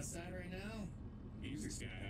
outside right now, music's guy. having